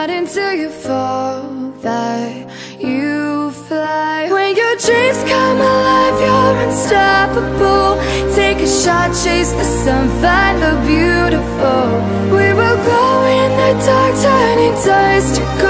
Not until you fall that you fly. When your dreams come alive, you're unstoppable. Take a shot, chase the sun, find the beautiful. We will glow in the dark, turning dust to gold,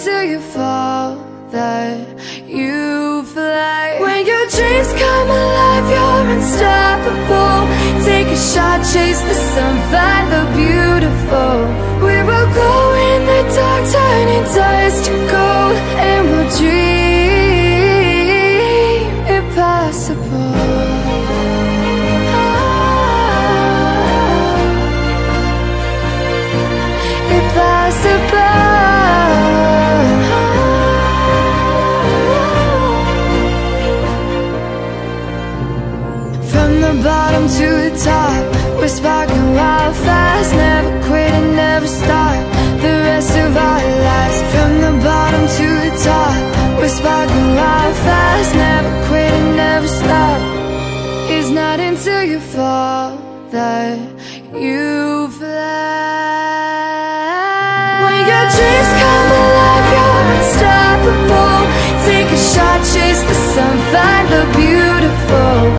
Until you fall that you fly. When your dreams come alive, you're unstoppable. Sparking wild fast. Never quit and never stop. The rest of our lives. From the bottom to the top, we're sparking wild fast. Never quit and never stop. It's not until you fall that you